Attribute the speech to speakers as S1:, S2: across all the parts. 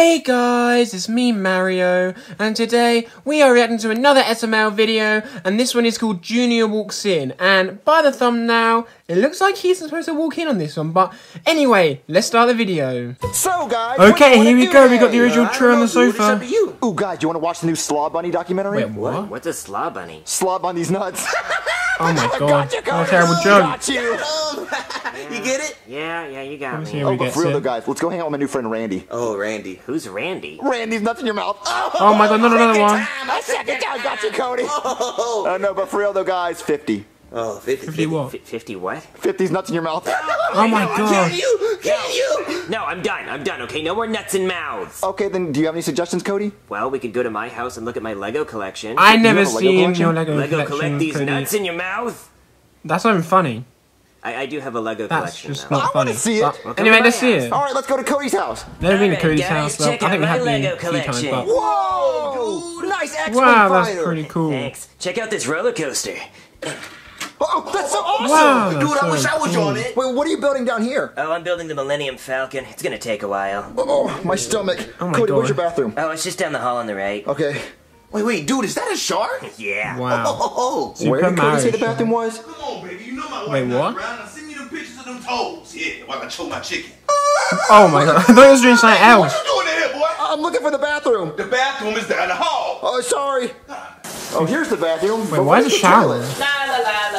S1: Hey guys, it's me Mario, and today we are reacting to another SML video, and this one is called Junior Walks In, and by the thumbnail, it looks like he's supposed to walk in on this one, but anyway, let's start the video.
S2: So, guys.
S1: Okay,
S2: what do you
S1: here we go,
S2: do
S1: we got the original
S3: I
S1: tree on the
S3: don't know, dude.
S1: Sofa.
S3: up to you.
S2: Ooh, guys, do you want to watch the new Slaw Bunny documentary?
S1: Wait, what?
S3: What's a slob bunny?
S2: Slaw Bunny's nuts.
S1: Oh my god,
S2: got you,
S1: what a
S2: Cody.
S1: terrible joke.
S2: Got you.
S3: you get it? Yeah, yeah, you got me.
S2: Oh, but for real though, guys, let's go hang out with my new friend Randy.
S3: Oh, Randy. Who's Randy?
S2: Randy's nuts in your mouth. Oh,
S1: Oh my god, not another one.
S2: a second time, got you, Cody.
S3: Oh,
S2: Oh no, but for real though, guys, 50.
S3: Oh 50,
S1: 50 what?
S3: Fi- 50 what?
S2: 50's nuts in your mouth.
S1: Oh my god.
S3: Can you? Can you? No, I'm done. I'm done. Okay, no more nuts and mouths.
S2: okay, then do you have any suggestions, Cody?
S3: Well, we could go to my house and look at my Lego collection.
S1: I never
S2: have a Lego
S1: seen
S2: collection?
S1: your Lego,
S3: Lego
S1: collection.
S3: collect these
S1: Cody.
S3: nuts in your mouth.
S1: That's not even funny.
S3: I, I do have a Lego
S1: That's
S3: collection
S1: just
S3: now.
S1: not
S2: I wanna
S1: funny.
S2: see it.
S1: But
S3: Well, come
S1: anyway, let's
S3: my
S1: see
S3: house.
S1: it.
S2: All right, let's go to Cody's house.
S1: Never been to Cody's
S3: guys,
S1: house, though. I think
S3: out
S1: we have
S3: my
S1: been
S3: Lego
S1: a few times, but
S2: Whoa, dude, nice X-Wing
S1: wow, that's pretty cool.
S3: Thanks. Check out this roller coaster.
S2: Oh, that's so awesome.
S1: Wow,
S4: Dude,
S1: that's
S4: I wish I was
S1: cool.
S4: on it.
S2: Wait, what are you building down here?
S3: Oh, I'm building the Millennium Falcon. It's gonna take a while.
S2: Oh, oh my stomach.
S1: Oh my
S2: Cody, where's
S1: God.
S2: your bathroom?
S3: Oh, it's just down the hall on the right.
S2: Okay.
S4: Wait, wait, dude, is that a shark?
S3: Yeah.
S1: Wow.
S4: Oh,
S1: Super
S2: Where did Cody say the bathroom was?
S5: Come on, baby. You know my wife
S1: Wait, what?
S5: around. Now send me them pictures of them toes. Yeah, while I choke my chicken.
S1: Oh my god, I thought he was doing something else.
S5: What you doing in here, boy?
S2: I'm looking for the bathroom.
S5: The bathroom is down the hall.
S2: Oh, sorry. Ah. Oh, here's the bathroom.
S1: Wait, why is it shower?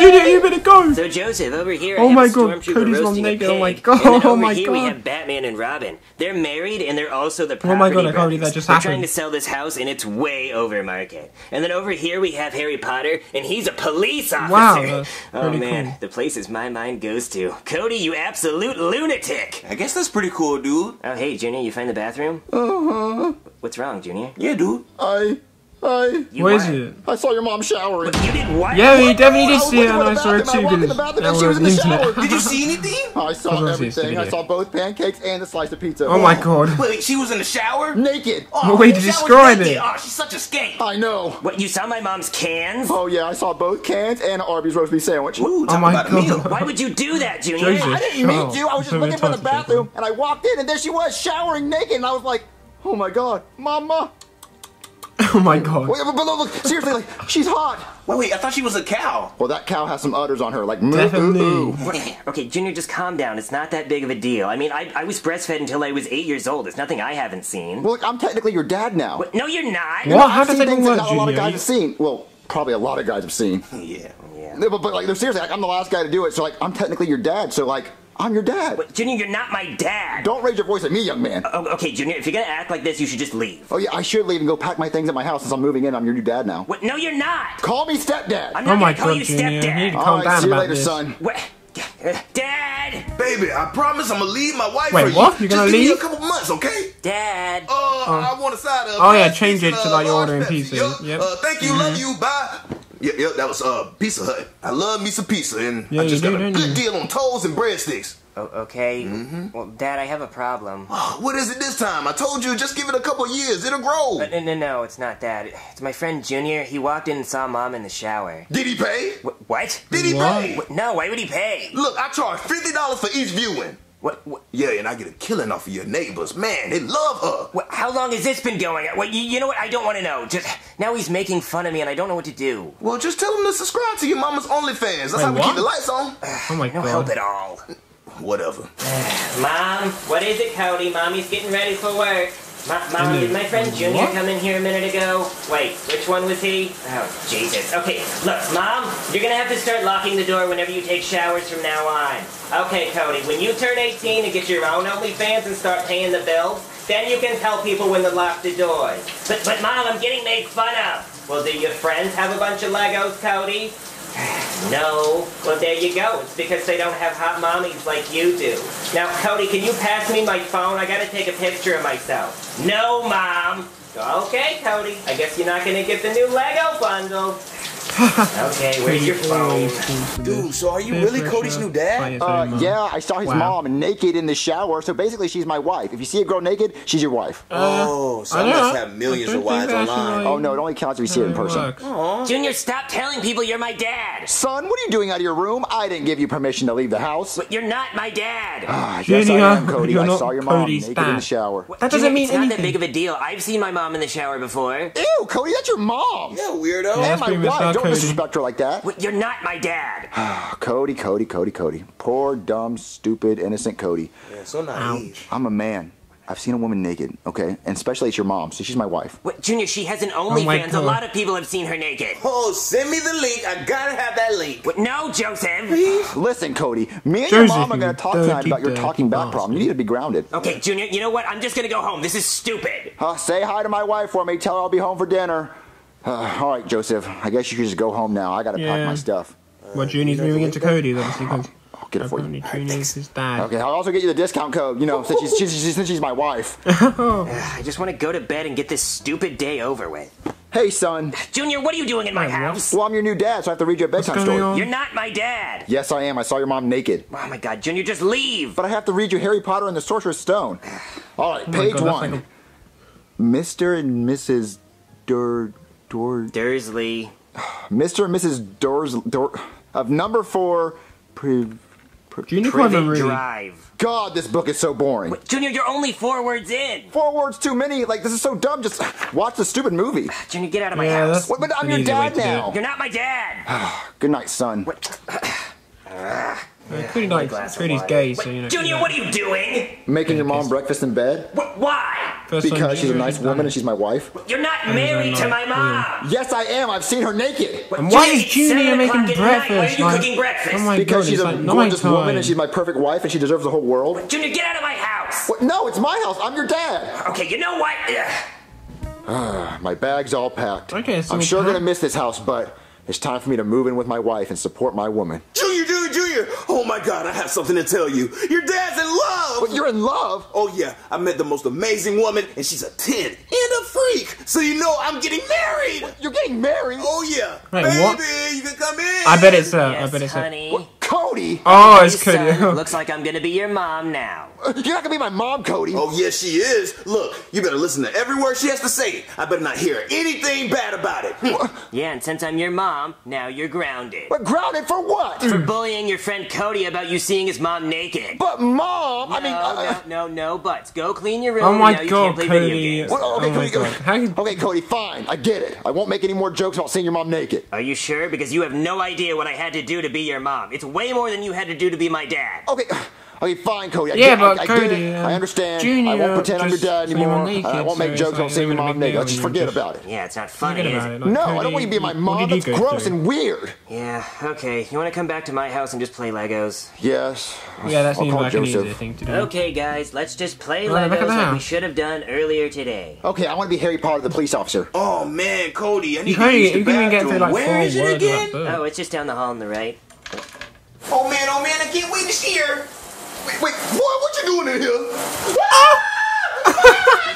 S1: Junior, you better go!
S3: So Joseph, over here
S1: Oh
S3: I have
S1: my
S3: a
S1: God,
S3: stormtrooper
S1: Cody's not
S3: roasting a
S1: naked. Oh my. God,
S3: And then
S1: oh
S3: over
S1: my
S3: here we have Batman and Robin. They're married and they're also the property.
S1: Oh my God, I can't believe that just happened.
S3: They're trying to sell this house and it's way over market. And then over here we have Harry Potter and he's a police officer.
S1: Wow, that's
S3: oh man,
S1: cool.
S3: the places my mind goes to. Cody, you absolute lunatic.
S4: I guess that's pretty cool, dude.
S3: Oh hey, Junior, you find the bathroom?
S2: Uh-huh.
S3: What's wrong, Junior?
S4: Yeah, dude.
S2: I, I,
S3: You
S1: What is
S3: what?
S1: it?
S2: I saw your mom showering.
S3: You did what?
S1: Yeah, he definitely
S2: I
S1: did see it, and I saw it
S2: bathroom.
S1: too.
S2: I in the
S1: Because
S2: bathroom and she was in
S1: the
S2: the shower.
S4: Did you see anything?
S2: I saw
S1: Hold on, see this
S2: everything. I saw both pancakes and a slice of pizza.
S1: Oh my god.
S4: Wait, she was in the shower?
S2: Naked.
S4: Oh,
S1: Wait,
S4: that was
S1: describe
S4: naked.
S1: it.
S4: Oh, she's such a skank.
S2: I know.
S3: What, you saw my mom's cans?
S2: Oh yeah, I saw both cans and Arby's roast beef sandwich.
S4: Ooh, oh talk
S1: Oh my
S4: about
S1: god.
S3: Why would you do that, Junior?
S1: Joseph.
S2: I didn't mean
S1: Oh,
S2: to. I was just looking for the bathroom, and I walked in, and there she was showering naked, and I was like, "Oh my god, Mama!"
S1: Oh my god.
S2: Wait, but, but look, look, seriously, like she's hot.
S4: Wait, wait, I thought she was a cow.
S2: Well, that cow has some udders on her, like moo,
S1: Definitely.
S2: ooh, ooh.
S3: Okay, Junior, just calm down. It's not that big of a deal. I mean, I, I was breastfed until I was eight years old. It's nothing I haven't seen.
S2: Well, look, I'm technically your dad now.
S3: What? No, you're not.
S1: What? How
S2: I've
S1: does
S2: seen
S1: that
S2: things that
S1: work,
S2: not a lot of guys have seen. Well, probably a lot of guys have seen.
S4: Yeah.
S3: Yeah.
S2: No, but, but like, no, seriously, like, I'm the last guy to do it, so like, I'm technically your dad. So like, I'm your dad.
S3: But, Junior, you're not my dad.
S2: Don't raise your voice at me, young man.
S3: Oh, okay, Junior, if you're gonna act like this, you should just leave.
S2: Oh yeah, I should leave and go pack my things at my house since I'm moving in. I'm your new dad now.
S3: What? No, you're not.
S2: Call me stepdad.
S3: I'm
S1: Oh
S3: not
S1: my
S3: gonna call
S1: god,
S3: you
S1: Junior. You need to
S3: stepdad.
S1: calm
S2: All right,
S1: down
S2: see you
S1: about
S2: later,
S1: this.
S2: son.
S3: What? Dad!
S5: Baby, I promise I'm gonna leave my wife
S1: Wait,
S5: for you.
S1: what? You're gonna
S5: give me
S1: leave?
S5: a couple months, okay?
S3: Dad!
S5: Uh, I want a side of.
S1: Oh, yeah, change it to,
S5: uh,
S1: like, you're
S5: large
S1: ordering pizza.
S5: Yup.
S1: Yep.
S5: Uh, thank you, love you, bye. Yep, yep, that was uh Pizza Hut. I love me some pizza, and
S1: Yeah,
S5: I just got
S1: do,
S5: a
S1: don't
S5: good
S1: you?
S5: deal on toast and breadsticks.
S3: Oh, okay.
S1: Mm-hmm.
S3: Well, Dad, I have a problem.
S5: What is it this time? I told you, just give it a couple years. It'll grow.
S3: Uh, no, no, no, it's not that. It's my friend Junior. He walked in and saw Mom in the shower.
S5: Did he pay?
S3: Wh- What?
S5: Did he
S1: What?
S5: pay?
S3: What? No, why would he pay?
S5: Look, I charge fifty dollars for each viewing.
S3: What? what?
S5: Yeah, and I get a killing off of your neighbors. Man, they love her.
S3: What, how long has this been going? What, you, you know what? I don't want to know. Just now he's making fun of me, and I don't know what to do.
S5: Well, just tell them to subscribe to your mama's OnlyFans. That's
S1: Wait,
S5: how we
S1: what?
S5: keep the lights on.
S1: Oh my
S3: No help
S1: god.
S3: at all.
S5: Whatever.
S3: Mom, what is it, Cody? Mommy's getting ready for work. Mom, did my friend Junior
S1: What?
S3: come in here a minute ago? Wait, which one was he? Oh, Jesus. Okay, look, Mom, you're gonna have to start locking the door whenever you take showers from now on. Okay, Cody, when you turn 18 and get your own OnlyFans and start paying the bills, then you can tell people when to lock the doors. But, but Mom, I'm getting made fun of. Well, do your friends have a bunch of Legos, Cody? No. Well, there you go. It's because they don't have hot mommies like you do. Now, Cody, can you pass me my phone? I gotta take a picture of myself. No, Mom. Okay, Cody. I guess you're not gonna get the new Lego bundle. Okay, where's your phone?
S4: Dude, so are you really Cody's new dad?
S2: Uh, yeah, I saw his
S1: Wow.
S2: mom naked in the shower, so basically she's my wife. If you see a girl naked, she's your wife.
S4: oh, so
S1: I
S4: I, must
S1: know.
S4: have millions of wives online.
S2: oh no, it only counts if you see it in person.
S1: Works.
S3: Junior, stop telling people you're my dad.
S2: Son, what are you doing out of your room? I didn't give you permission to leave the house.
S3: But you're not my dad.
S2: Ah, yes,
S1: Junior,
S2: I am, Cody. I saw your mom
S1: Cody's
S2: naked in the
S1: dad.
S2: shower.
S1: That doesn't
S3: Junior,
S1: mean
S3: it's not that big of a deal. I've seen my mom in the shower before.
S2: Ew, Cody, that's your mom.
S4: Yeah, weirdo.
S1: Yeah.
S2: and my
S1: pretty messed
S2: wife.
S1: Up,
S2: Don't
S1: Cody.
S2: disrespect her like that.
S3: What, You're not my dad.
S2: Ah, Cody, Cody, Cody, Cody. Poor, dumb, stupid, innocent Cody.
S4: Yeah, so naive.
S2: I'm a man. I've seen a woman naked, okay? And especially it's your mom, so she's my wife.
S3: What, Junior, she has an
S1: Oh my
S3: a lot of people have seen her naked.
S4: Oh, send me the link. I gotta have that link.
S3: What, no, Joseph.
S2: Listen, Cody, me and your mom are gonna talk tonight about your talking back
S1: bastard.
S2: problem. You need to be grounded.
S3: Okay, Junior, you know what? I'm just gonna go home. This is stupid.
S2: Uh, say hi to my wife for me. Tell her I'll be home for dinner. Uh, all right, Joseph. I guess you should just go home now. I gotta pack my stuff.
S1: Well, Junior's moving into Cody's, obviously, because
S2: I'll get it for you.
S1: apparently Junior's his dad.
S2: Okay, I'll also get you the discount code. You know, since she's, she's, she's, since she's my wife.
S3: I just want to go to bed and get this stupid day over with.
S2: Hey, son.
S3: Junior, what are you doing in my house?
S2: Well, I'm your new dad, so I have to read you a bedtime story.
S1: on?
S3: You're not my dad.
S2: Yes, I am. I saw your mom naked.
S3: Oh my god, Junior, just leave.
S2: But I have to read you Harry Potter and the Sorcerer's Stone. All right,
S1: Oh
S2: page
S1: God,
S2: one.
S1: like
S2: Mr. and Mrs. Dur Dur
S3: Dursley.
S2: Mr. and Mrs. Dors Dor of number four. Pre, pre,
S1: Junior quite
S3: Privet. Drive.
S2: God, this book is so boring.
S3: Junior, you're only four words in.
S2: Four words too many. Like this is so dumb. Just watch the stupid movie.
S3: Junior, get out of my
S1: Yeah,
S3: house.
S1: that's
S2: What, but I'm your dad
S1: to
S2: now.
S3: You're not my dad.
S2: Good night, son.
S1: Uh, Cody likes,
S3: glass of
S1: Cody's
S3: water.
S1: gay, so you know.
S3: Junior, what are you doing?
S2: Making your mom breakfast in bed
S3: Wh- Why?
S1: First time
S2: because she's a
S1: Junior
S2: nice
S1: has
S2: woman
S1: done
S2: and she's my wife.
S3: You're not married to my mom.
S2: Yes, I am. I've seen her naked.
S1: And why
S3: Junior,
S1: is Junior making
S3: o'clock at night. Why are
S1: breakfast?
S3: you
S1: like-
S3: cooking breakfast?
S1: Oh my
S2: Because
S1: god,
S2: she's
S1: it's
S2: a
S1: like
S2: gorgeous
S1: nighttime.
S2: woman and she's my perfect wife and she deserves the whole world.
S3: Junior, get out of my house.
S2: What? No, it's my house. I'm your dad.
S3: Okay, you know what? Ugh.
S2: Ah, my bag's all packed.
S1: Okay, so
S2: I'm
S1: we
S2: sure
S1: pack-
S2: gonna miss this house, but it's time for me to move in with my wife and support my woman.
S4: Junior, Junior, Junior. My God, I have something to tell you. Your dad's in love.
S2: But you're in love.
S4: Oh yeah, I met the most amazing woman, and she's a 10 and a freak. So you know I'm getting married.
S2: You're getting married.
S4: Oh yeah.
S1: Wait,
S4: Baby,
S1: what?
S4: you can come in.
S1: I bet it's uh, I
S3: yes,
S1: bet it's uh,
S3: honey.
S2: Cody,
S1: Oh, it's
S3: Hey,
S1: Cody.
S3: son, looks like I'm gonna be your mom now.
S2: you're not gonna be my mom, Cody.
S4: Oh yes, she is. Look, you better listen to every word she has to say. I better not hear anything bad about it.
S3: Yeah, and since I'm your mom, now you're grounded.
S2: But grounded for what?
S3: For bullying your friend Cody about you seeing his mom naked.
S2: But mom, I mean,
S3: no,
S2: uh,
S3: no, no, no buts. Go clean your room.
S1: Oh my god,
S3: can't play
S1: Cody.
S2: well, okay,
S1: oh
S2: Cody.
S1: god.
S2: Okay, Cody, fine. I get it. I won't make any more jokes about seeing your mom naked.
S3: Are you sure? Because you have no idea what I had to do to be your mom. It's way more than you had to do to be my dad.
S2: Okay, okay, fine, Cody. I
S1: Yeah,
S2: get,
S1: but
S2: I, I
S1: Cody,
S2: get it.
S1: um,
S2: I understand. I won't pretend I'm your
S1: just
S2: dad anymore.
S1: naked,
S2: I won't make
S1: it's
S2: jokes
S1: like
S2: about seeing your mom
S1: a big
S2: naked. I'll just forget
S1: just,
S2: about it.
S3: Yeah, it's not funny.
S1: Forget
S3: is it?
S1: it. Like,
S2: No, I don't want you to be my mom.
S1: did you
S2: That's gross
S1: through?
S2: and weird.
S3: Yeah, okay. You want to come back to my house and just play Legos?
S2: Yes.
S1: Yeah, that
S2: I'll
S1: seems
S2: call
S1: like an
S2: Joseph.
S1: thing to do.
S3: Okay, guys, let's just play
S1: Well, look at
S3: Legos like we should have done earlier today.
S2: Okay, I want to be Harry Potter, the police officer.
S4: Oh man, Cody, I need
S1: You
S4: to
S1: can't
S4: use the
S1: you get through
S4: bathroom.
S1: like
S4: Where is it again?
S1: of that book.
S3: Oh, it's just down the hall on the right.
S4: Oh man, oh man, I can't wait to see her.
S5: Wait, wait, boy, what you doing in here? Ah!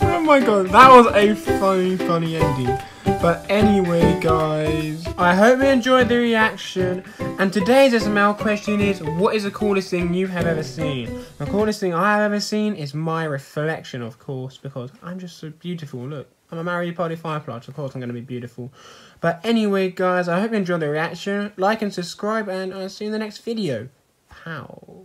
S1: Oh my god, that was a funny, funny ending. But anyway, guys, I hope you enjoyed the reaction. And today's SML question is, what is the coolest thing you have ever seen? The coolest thing I have ever seen is my reflection, of course, because I'm just so beautiful. Look, I'm a Mario Party so of course I'm going to be beautiful. But anyway, guys, I hope you enjoyed the reaction. Like and subscribe, and I'll see you in the next video. Pow.